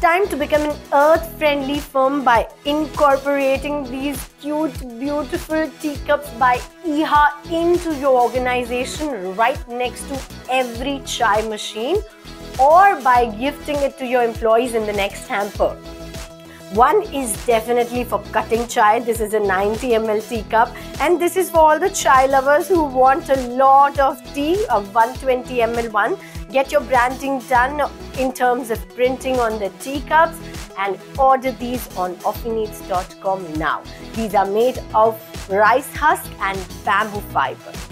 time to become an earth friendly firm by incorporating these cute, beautiful teacups by IHA into your organization right next to every chai machine or by gifting it to your employees in the next hamper. One is definitely for cutting chai. This is a 90 ml teacup, and this is for all the chai lovers who want a lot of tea, a 120 ml one. Get your branding done in terms of printing on the teacups and order these on offineeds.com now. These are made of rice husk and bamboo fiber.